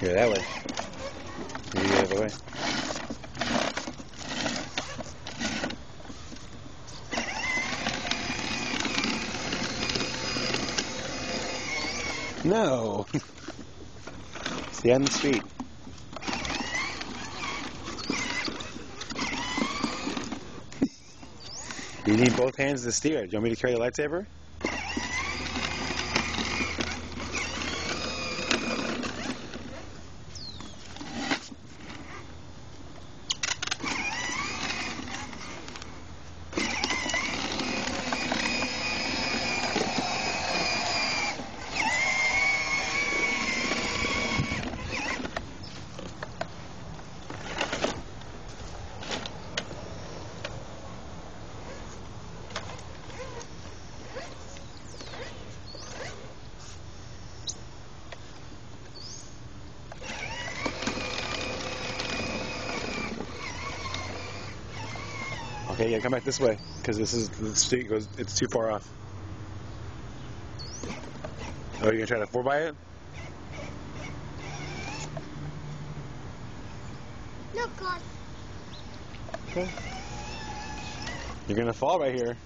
Here, that way. Here, the other way. No. Stay on the street. you need both hands to steer. Do you want me to carry the lightsaber? Okay, yeah, come back this way because this is the street goes. It's too far off. Oh, you're gonna try to four by it? No, God. Okay. You're gonna fall right here.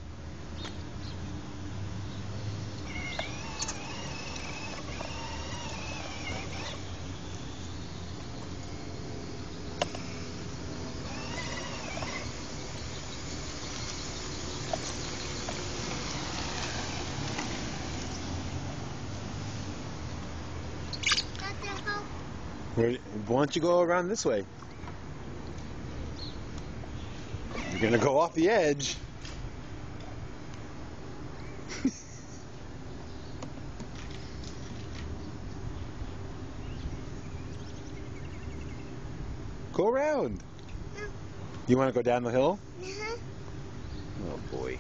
What the hell? Where, why don't you go around this way? You're gonna go off the edge. go around. You want to go down the hill? Uh-huh. Oh boy.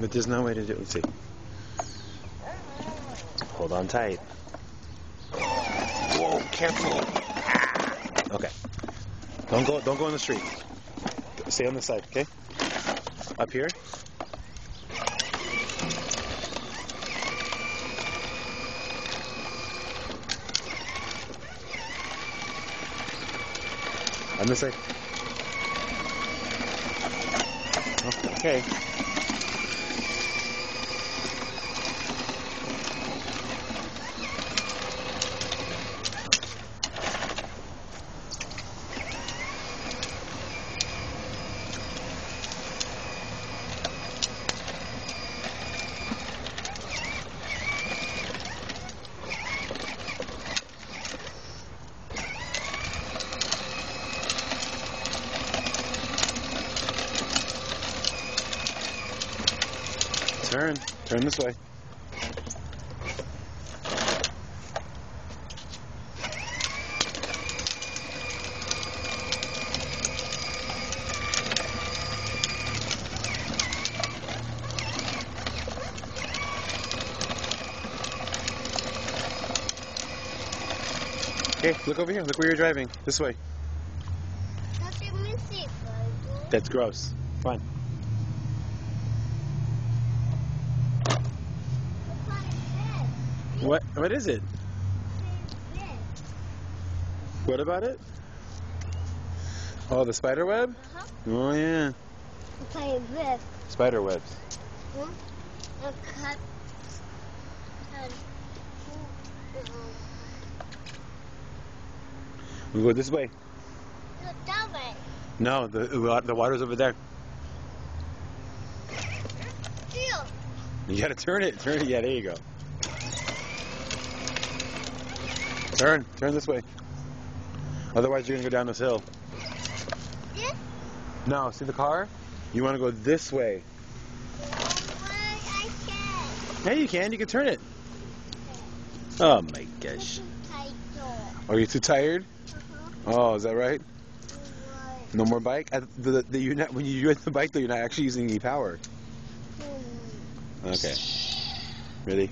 But there's no way to do it. Let's see. Hold on tight. Whoa, careful. Ah. Okay. Don't go don't go in the street. Stay on the side, okay? Up here. On this side. Okay. Turn. Turn this way. Okay, look over here. Look where you're driving. This way. Let me see, Bible. That's gross. Fine. What is What? What is it? What about it? Oh, the spider web? Uh-huh. Oh yeah, Play this. spider webs. Hmm? A cut. And, We go this way. look that way. No, the the water's over there. Still. You gotta turn it. Turn it. Yeah, there you go. Turn. Turn this way. Otherwise, you're gonna go down this hill. This No, see the car? You want to go this way. way I can. Yeah, you can. You can turn it. Oh my gosh. Are you too tired? Uh-huh. Oh, is that right? No more bike. The, the, the, you're not, when you ride the bike, though, you're not actually using any power. Hmm. Okay. Ready?